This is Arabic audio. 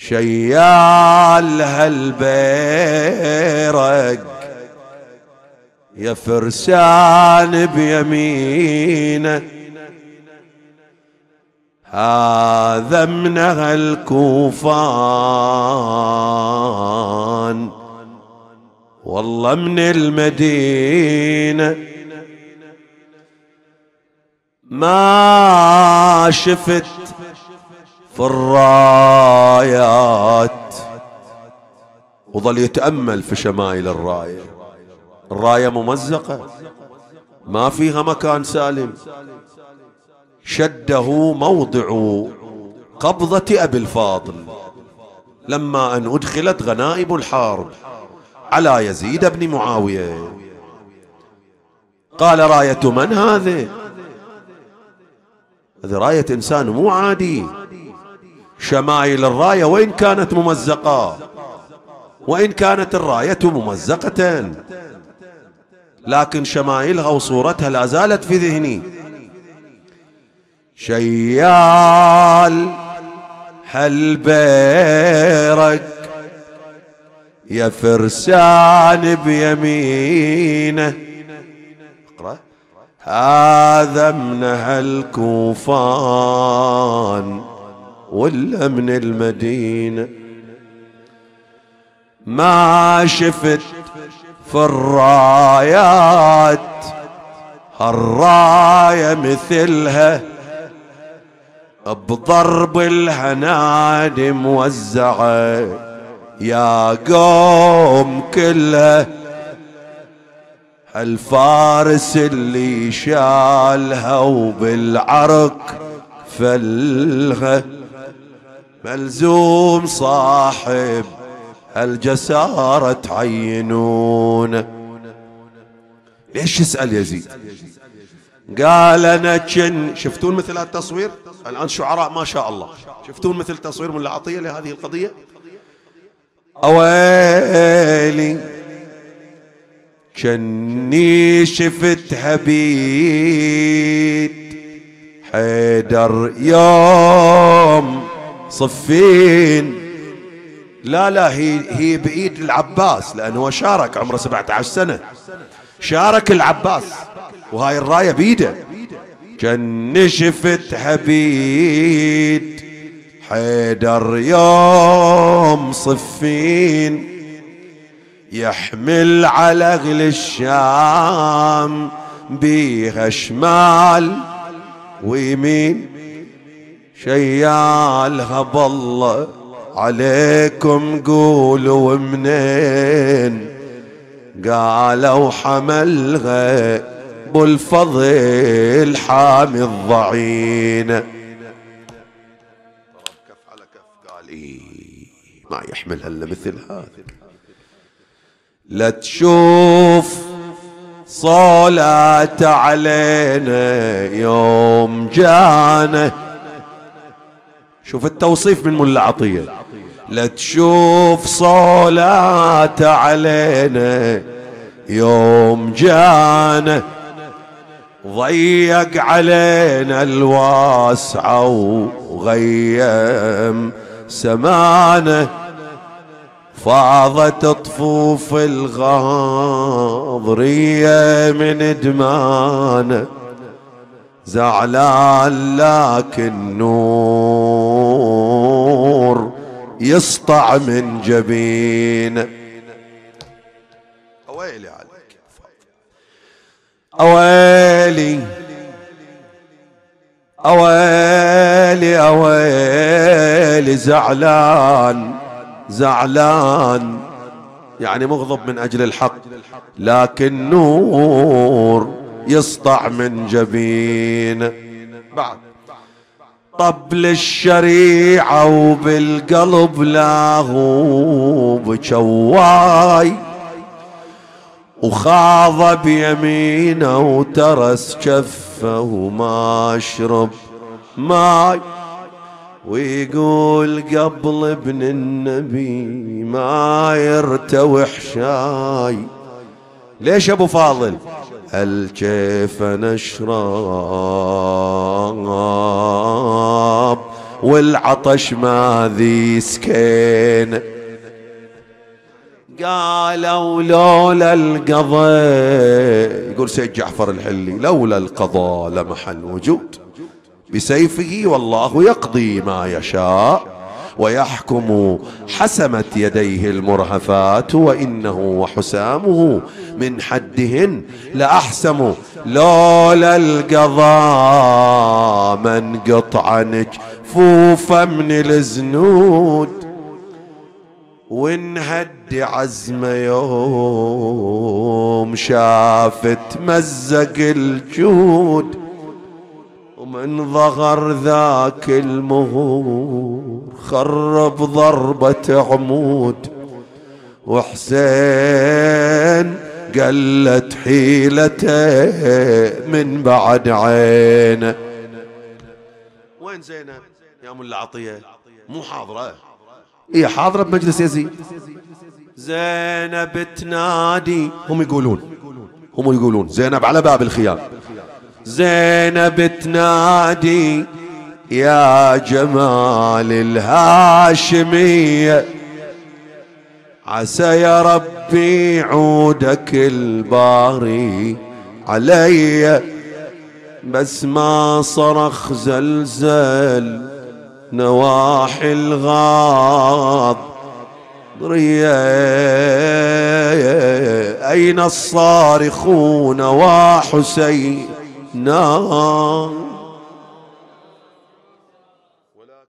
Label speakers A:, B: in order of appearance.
A: شيال هالبيرق يا فرسان بيمينه. هذا من الكوفان والله من المدينة. ما شفت الرايات. وظل يتأمل في شمايل الراية. الراية ممزقة. ما فيها مكان سالم. شده موضع قبضة أبي الفاضل. لما أن أدخلت غنائم الحرب على يزيد بن معاوية. قال راية من هذه؟ هذه راية إنسان مو عادي. شمايل الراية وإن كانت ممزقة. وإن كانت الراية ممزقة. لكن شمايلها وصورتها لا زالت في ذهني. شيال هالبيرق يا فرسان بيمينه. اقرأ. هذا من هالكوفان ولا من المدينة. ما شفت في الرايات الراية مثلها بضرب الهناد موزعة يا قوم كله الفارس اللي شالها وبالعرق فلها. ملزوم صاحب الجسارة تعينون. ليش يسأل يزيد قال أنا كن شفتون مثل التصوير الآن شعراء ما شاء الله. شفتون مثل تصوير من العطية لهذه القضية؟ أويلي كني شفت حبيب حيدر يوم صفين. لا لا هي هي بإيد العباس لأنه هو شارك عمره 17 سنة. شارك العباس وهاي الراية بيده. كان شفت حبيد حيدر يوم صفين يحمل على أهل الشام بيها شمال ويمين. شيالها بالله عليكم قولوا منين؟ قالوا حملها بالفضل حامي الضعين. كف على كف قال إيه ما يحملها الا مثل هذا. لا تشوف صلاة علينا يوم جانا. شوف التوصيف من ملا عطية. لا تشوف صلاة علينا يوم جانا ضيق علينا الواسعة وغيم سمانه فاضت طفوف الغاضرية من دمانه زعلان لكن نور يسطع من جبين. أويلي عليك. أويلي أويلي أويلي زعلان زعلان. يعني مغضب من أجل الحق لكن نور يسطع من جبين. بعد. طبل الشريعة وبالقلب لاهو بجواي. وخاض بيمينه وترس كفه وما اشرب ماي. ويقول قبل ابن النبي ما يرتوح شاي. ليش أبو فاضل؟ هل كيف نشرب والعطش ماذي سكين. قالوا لولا القضاء يقول سيد جعفر الحلي لولا القضاء لمحل وجود بسيفه والله يقضي ما يشاء ويحكم حسمت يديه المرهفات وإنه وحسامه من حدهن لأحسم. لولا القضاء من قطع جفوفا من الزنود وانهد عزم يوم شافت مزق الجود ومن ظهر ذاك المهور خرب ضربة عمود وحسين قلت حيلته من بعد عينه. وين زينب؟ يا ملا عطية مو حاضرة؟ هي حاضرة بمجلس يزيد زينب تنادي. هم يقولون هم يقولون زينب على باب الخيام. زينب تنادي. يا جمال الهاشمية عسى يا ربي عودك الباري علي. بس ما صرخ زلزل نواحي الغاض ريا أين الصارخون وحسين نار